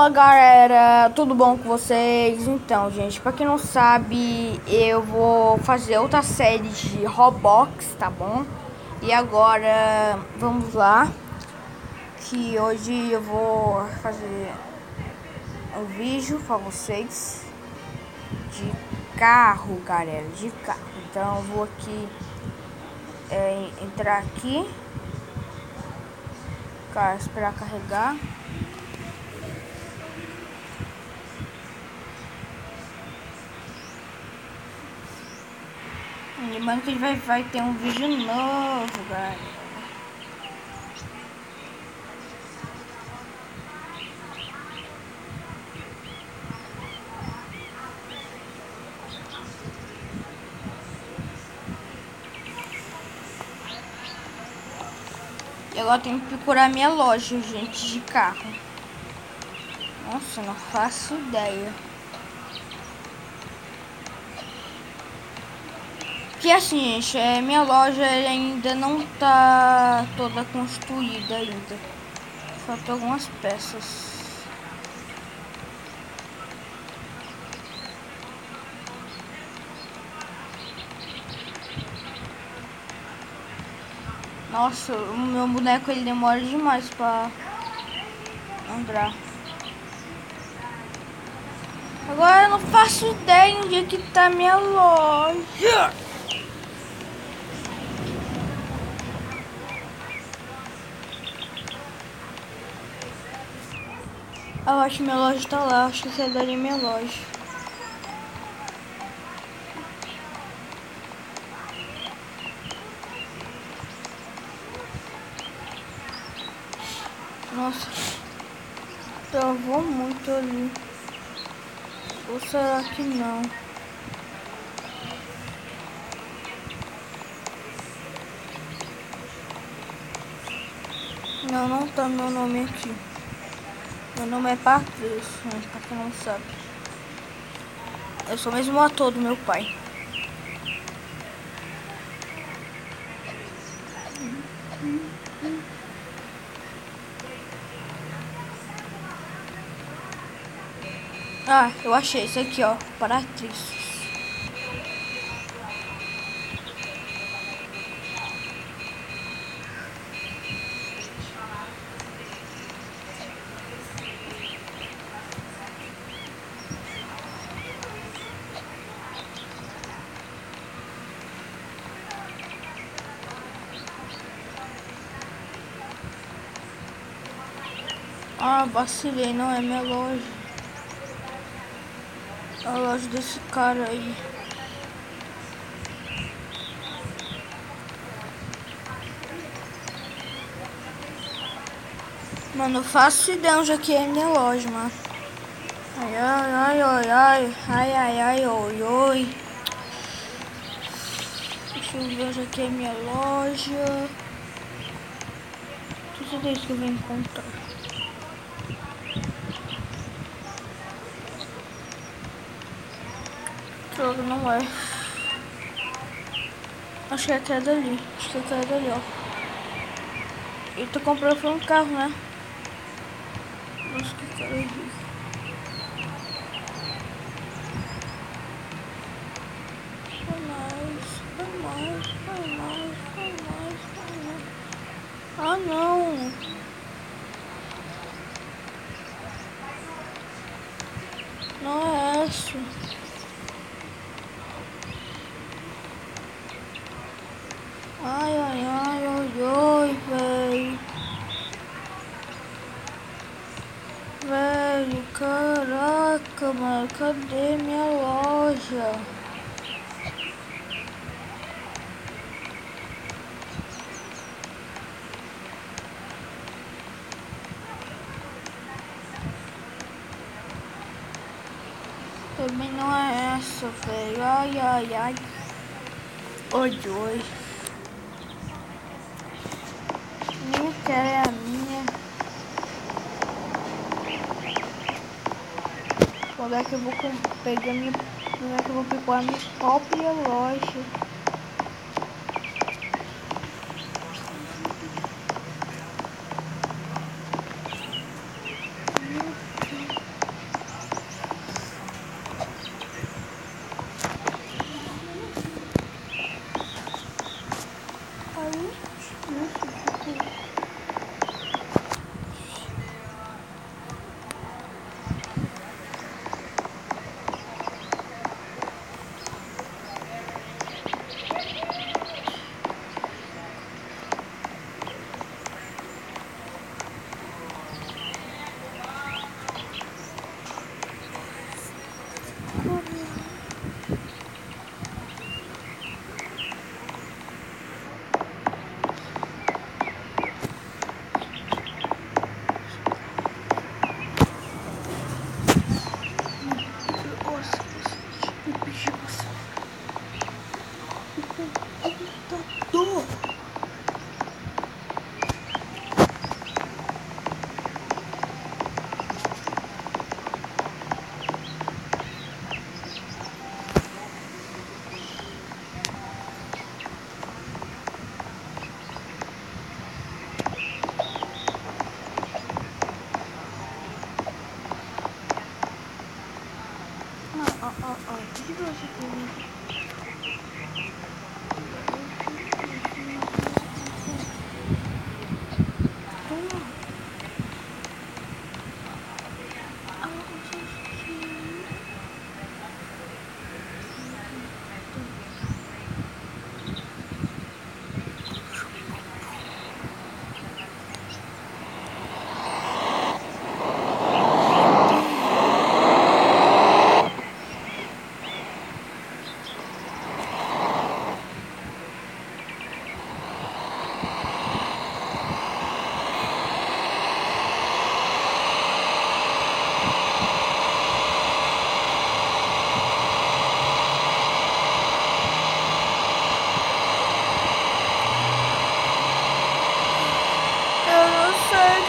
Fala galera, tudo bom com vocês? Então, gente, pra quem não sabe, eu vou fazer outra série de Roblox, tá bom? E agora, vamos lá, que hoje eu vou fazer um vídeo pra vocês de carro, galera, de carro. Então, eu vou aqui, é, entrar aqui, cara, esperar carregar. Lembrando que vai, vai ter um vídeo novo, galera. E agora tenho que procurar minha loja, gente, de carro. Nossa, não faço ideia. Que assim, gente, é, minha loja ainda não tá toda construída ainda. Faltam algumas peças. Nossa, o meu boneco ele demora demais pra andar. Agora eu não faço ideia onde é que tá minha loja. Eu acho que minha loja tá lá, acho que é daria minha loja. Nossa, travou muito ali. Ou será que não? Não, não tá meu nome aqui. Meu nome é Patrício, pra quem não sabe. Eu sou mesmo o ator do meu pai. Ah, eu achei isso aqui, ó. Patrício. Ah, vacilei, não é minha loja. É a loja desse cara aí. Mano, eu faço ideia onde aqui é minha loja, mano. Ai, ai, ai, ai, ai, ai, ai, ai, oi, oi. Deixa eu ver onde aqui é minha loja. Tudo isso que eu vou encontrar. Droga, não é. Acho que é até dali. Acho que é até dali, ó. E tu comprou foi um carro, né? Acho que cara ali. Foi mais, mais, mais, mais, mais. Ah. Não é essa. Ai, ai, ai, ai, ai, velho. Velho, caraca, mano, cadê minha loja? Também não é essa, velho. Ai, ai, ai. Oi, oi. Nem quero é a minha. Quando é que eu vou pegar minha. Quando é que eu vou a minha própria loja?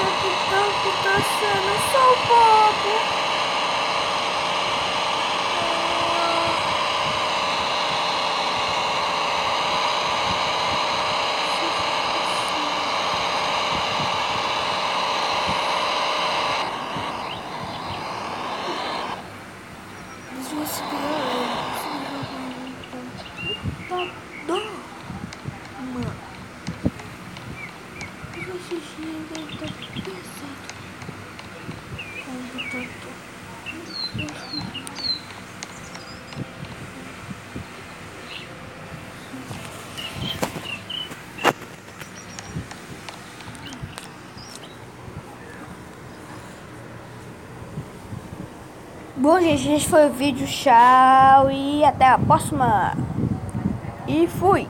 Acontecendo? Eu sou bobo. Desvia-se Tá dó. Mano. Esse xixi tá pesado. Bom, gente, esse foi o vídeo. Tchau e até a próxima. E fui!